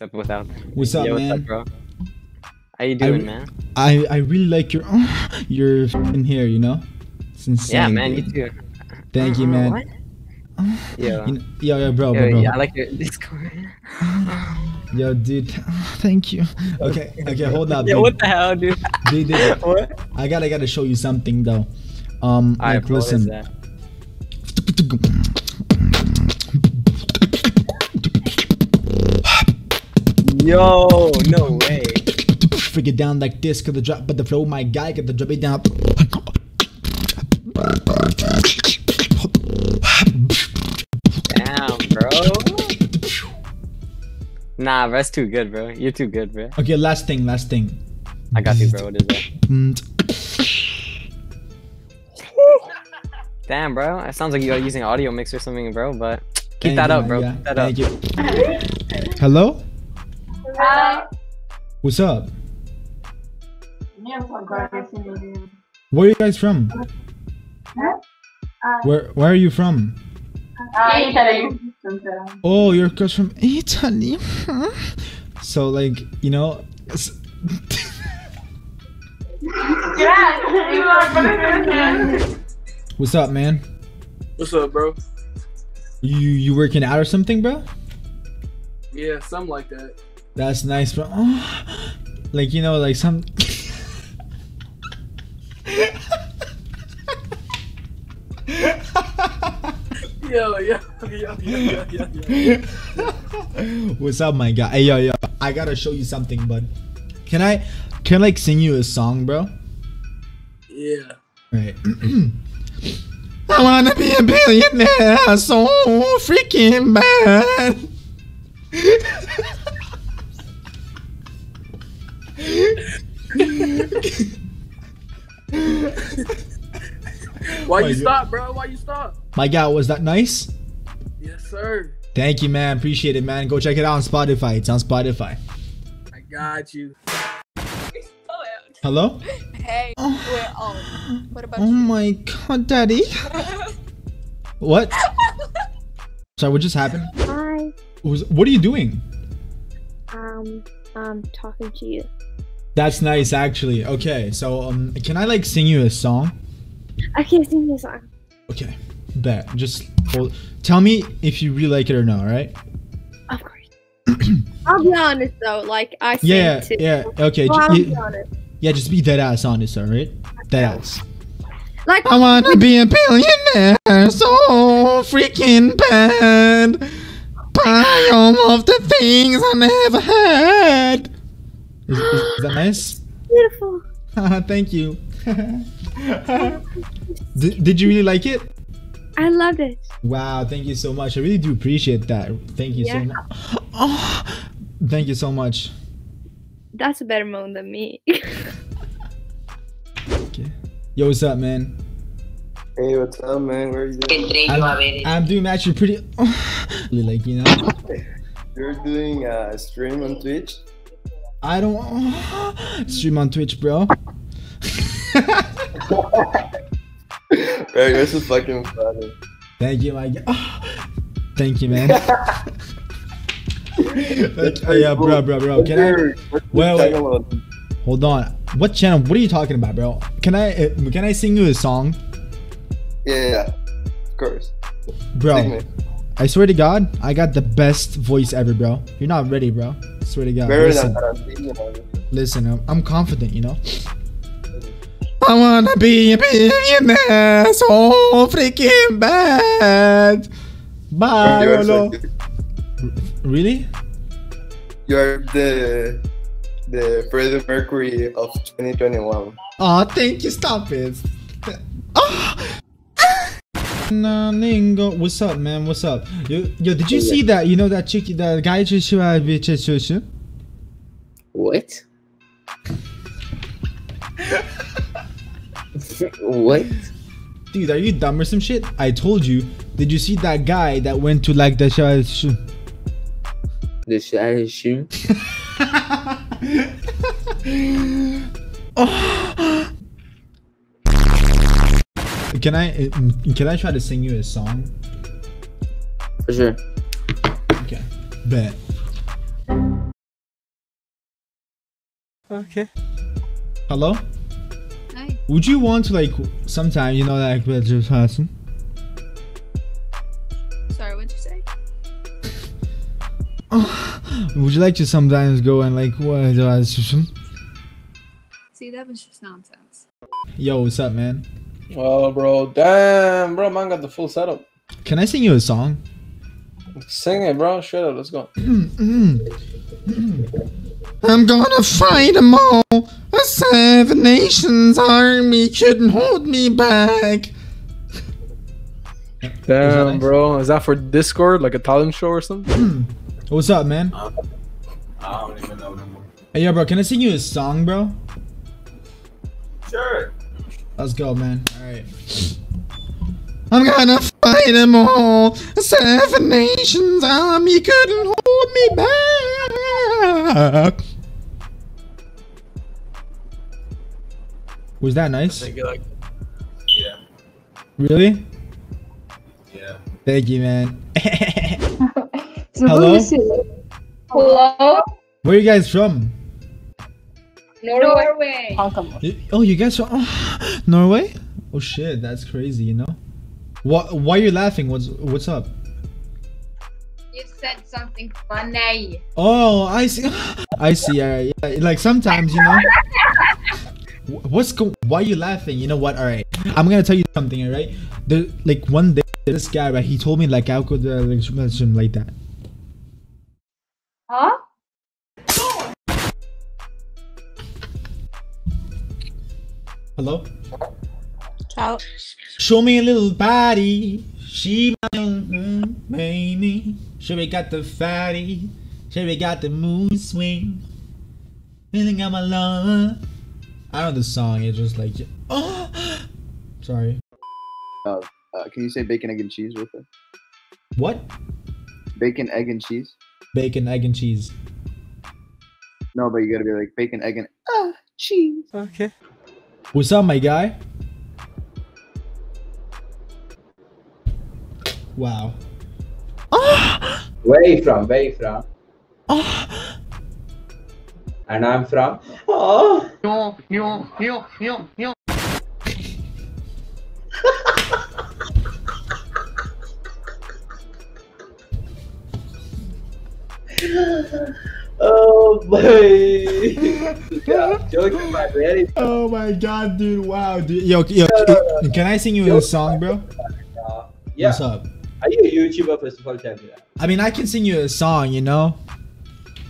Except without. What's up, Yo, what's man? up, bro? How you doing, I- man? I I really like your your in here. You know, it's insane. Yeah, man, you too. Thank you, Uh, man. What? Yo. You know, yo, yo, bro, Yo, bro, bro. yeah, I like your Discord. Yo, dude. Thank you. Okay, okay, hold up, dude. Yo, what the hell, dude? Dude, dude, what? I gotta gotta show you something though. Um, Alright, like bro, what is listen. Yo, no way. Freak it down like this, got the drop, but the flow, my guy, got the drop it down. Damn, bro. Nah, that's too good, bro. You're too good, bro. Okay, last thing, last thing. I got you, bro. What is that? Mm, Damn, bro. It sounds like you are using audio mix or something, bro. But keep thank that you, up, bro. guy. Keep that up. You. Hello? Hi. What's up? Yeah, I'm going Where are you guys from? Where Where are you from? Uh, Italy. Oh, you're guys from Italy. So like, you know, s- what's up, man? What's up, bro? You you working out or something, bro? Yeah, something like that. That's nice, bro. Oh, like you know, like some. Yo, yo, yo, yo, yo, yo, yo. What's up, my guy? Hey, yo, yo. I gotta show you something, bud. Can I, can I like sing you a song, bro? Yeah. Right. I wanna be a billionaire so freaking bad. Why Oh, you you- stop, bro? Why you stop? My guy, was that nice? Yes, sir. Thank you, man. Appreciate it, man. Go check it out on Spotify. It's on Spotify. I got you. Hello? Hey, wait, oh, what about Oh you? my god, daddy. What? Sorry, what just happened? Hi, Was- What are you doing? um, I'm talking to you. That's nice, actually. Okay, so um, can I like sing you a song? I can't sing a song. Okay, bet. Just hold. Tell me if you really like it or not. Right? Of course. I'll be honest though, like I Yeah, too. yeah. Okay, Well, I'll be honest. yeah. Just be dead ass honest, all right? Dead ass. Like I wanna be a billionaire, so freaking bad. Buy all of the things I never had. Is, is, is that nice? beautiful. Thank you. did, did you really like it? I love it. Wow, thank you so much. I really do appreciate that. Thank you Yeah. so much. Oh, thank you so much. That's a better moan than me. Okay. Yo, what's up, man? Hey, what's up, man? Where are you doing? I'm, I'm doing actually pretty. really like you know. You're doing a stream on Twitch? I don't stream on Twitch, bro. Bro, you're so fucking funny. Thank you, my g- Thank you, man. Uh, yeah, bro, bro, bro. Can I? Wait, wait. Hold on. What channel? What are you talking about, bro? Can I? Uh, can I sing you a song, Yeah, yeah, of course. Bro? I swear to God, I got the best voice ever, bro. You're not ready, bro. I swear to God. Listen. Listen, I'm, I'm confident, you know. I wanna be a billionaire so freaking bad. Bye, You're so Lolo. Really? You're the the Freddie Mercury of 2021. Oh, thank you. Stop it. Oh. Nalingo. What's up, man? What's up? Yo, yo did you see that? You know that chick, that guy just bitch. What? what? Dude, are you dumb or some shit? I told you. Did you see that guy that went to like the show? The shadow shoe? Can I uh, can I try to sing you a song? For sure. Okay. Bet. Okay. Hello? Hi. Would you want to like sometime, you know, like with this person? Sorry, what'd you say? Would you like to sometimes go and like what? See, that was just nonsense. Yo, what's up, man? Oh, bro. Damn, bro. Man got the full setup. Can I sing you a song? Sing it, bro. Shut up. Let's go. I'm gonna fight them all. A seven nations army couldn't hold me back. Damn, nice? bro. Is that for Discord, like a talent show or something? What's up, man? I don't even know them. Hey, yo, bro, can I sing you a song, bro? Sure. Let's go, man. Alright. I'm gonna fight them all. Seven nations army couldn't hold me back. Was that nice? Think it like. Yeah. Really? Yeah. Thank you, man. Hello? Hello? Where you guys from? Norway. You- Oh, you guys from oh, Norway? Oh shit, that's crazy. You know. What? Why are you laughing? What's What's up? You said something funny. Oh, I see. I see. Alright. Yeah, like sometimes, you know. What's go? Why are you laughing? You know what? All right. I'm gonna tell you something. All right. The like one day, this guy, right? He told me like I could uh, like something like that. Hello. Ciao. Show me a little body. She mm, baby. Sure we got the fatty. Sure we got the moon swing. Feeling I'm alone. I don't know the song. It's just like oh. Sorry. Uh, can you say bacon, egg, and cheese with it? What? Bacon, egg, and cheese? Bacon, egg, and cheese. No, but you gotta be like bacon, egg, and ah, cheese. Okay. What's up, my guy? Wow. Ah! Where you from? Where you from? And I'm from. Oh. Oh boy. yeah, joking, but Oh my god, dude! Wow, dude. Yo, yo, can I sing you a song, bro? Yeah. What's up? Are you a YouTuber? First of all, tell me that. I mean, I can sing you a song, you know.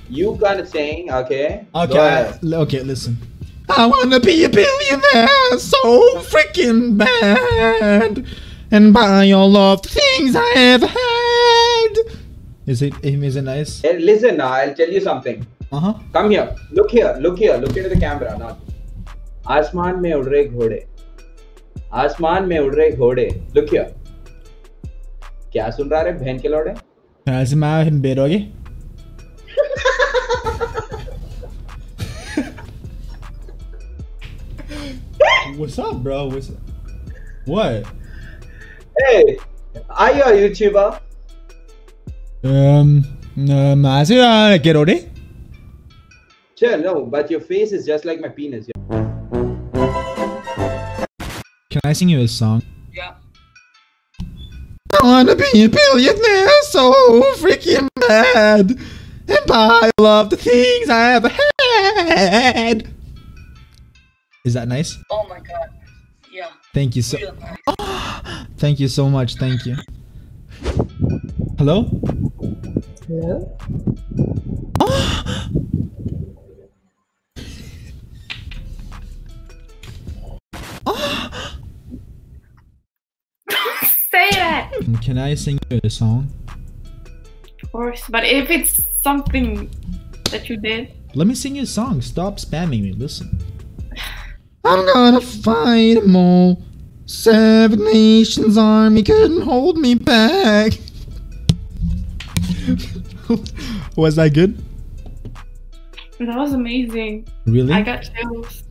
You gotta sing, okay? Okay, Go I- ahead. okay, listen. I wanna be a billionaire so freaking bad and buy all of the things I have had. Is it? Is it nice? Hey, listen I'll tell you something. Come here look here look here look into the camera now आसमान में उड़ रहे घोड़े. आसमान में उड़ रहे घोड़े. लुक हियर क्या सुन रहा रे बहन के लौड़े? ऐसे मैं बेरोगी? What's up, bro? What's up? What? Hey, are you a Um, um no, I'm. Uh, get ready. Sure no but your face is just like my penis Can I sing you a song? Yeah. I wanna be a billionaire so freaking bad and buy all of the things I ever had. Is that nice? Oh my god. Yeah. Thank you so. Real nice. Thank you so much. Thank you. Hello. Hello? That. Can I sing you a song? Of course, but if it's something that you did, Let me sing you a song. Stop spamming me. Listen. I'm gonna fight 'em all. Seven Nations Army couldn't hold me back. Was that good? that was amazing. Really? I got chills.